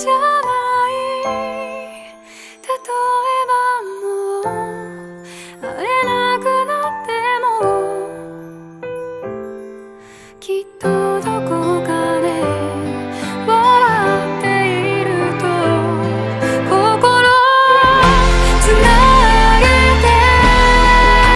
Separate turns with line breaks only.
じゃない。例えばもう会えなくなってもきっと